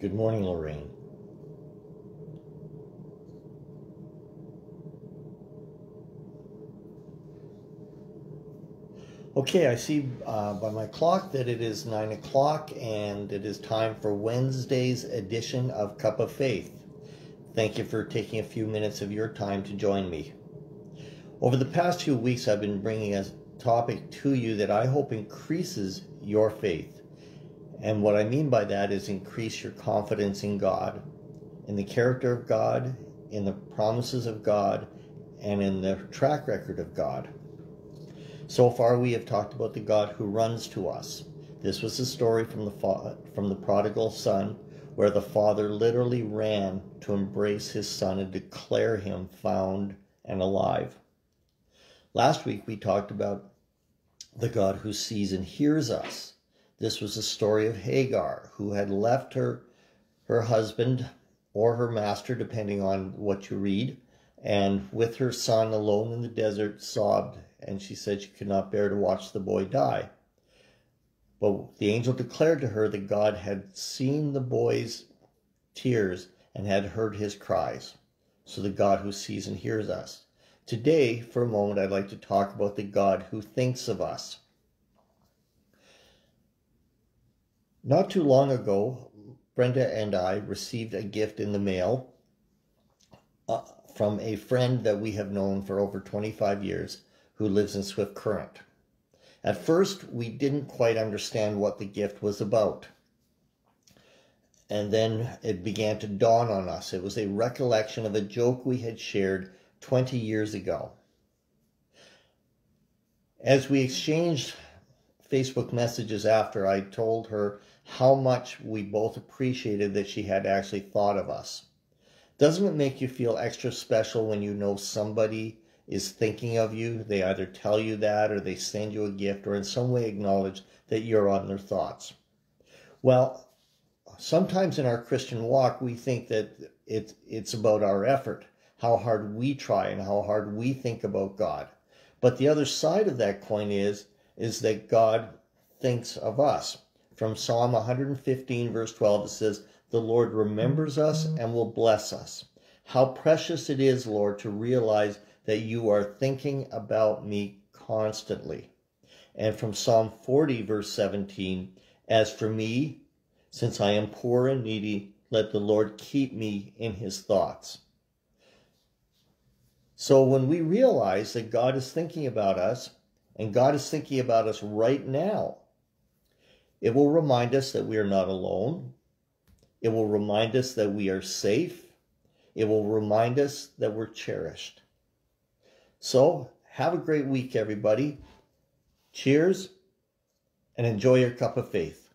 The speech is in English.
Good morning, Lorraine. Okay, I see uh, by my clock that it is 9 o'clock and it is time for Wednesday's edition of Cup of Faith. Thank you for taking a few minutes of your time to join me. Over the past few weeks, I've been bringing a topic to you that I hope increases your faith. And what I mean by that is increase your confidence in God, in the character of God, in the promises of God, and in the track record of God. So far, we have talked about the God who runs to us. This was a story from the, from the prodigal son, where the father literally ran to embrace his son and declare him found and alive. Last week, we talked about the God who sees and hears us. This was the story of Hagar, who had left her, her husband or her master, depending on what you read, and with her son alone in the desert sobbed and she said she could not bear to watch the boy die. But the angel declared to her that God had seen the boy's tears and had heard his cries. So the God who sees and hears us. Today, for a moment, I'd like to talk about the God who thinks of us. Not too long ago, Brenda and I received a gift in the mail uh, from a friend that we have known for over 25 years who lives in Swift Current. At first, we didn't quite understand what the gift was about. And then it began to dawn on us. It was a recollection of a joke we had shared 20 years ago. As we exchanged Facebook messages after, I told her how much we both appreciated that she had actually thought of us. Doesn't it make you feel extra special when you know somebody is thinking of you. They either tell you that or they send you a gift or in some way acknowledge that you're on their thoughts. Well, sometimes in our Christian walk, we think that it, it's about our effort, how hard we try and how hard we think about God. But the other side of that coin is, is that God thinks of us. From Psalm 115, verse 12, it says, The Lord remembers us and will bless us. How precious it is, Lord, to realize that you are thinking about me constantly. And from Psalm 40, verse 17, as for me, since I am poor and needy, let the Lord keep me in his thoughts. So when we realize that God is thinking about us, and God is thinking about us right now, it will remind us that we are not alone. It will remind us that we are safe. It will remind us that we're cherished. So have a great week, everybody. Cheers and enjoy your cup of faith.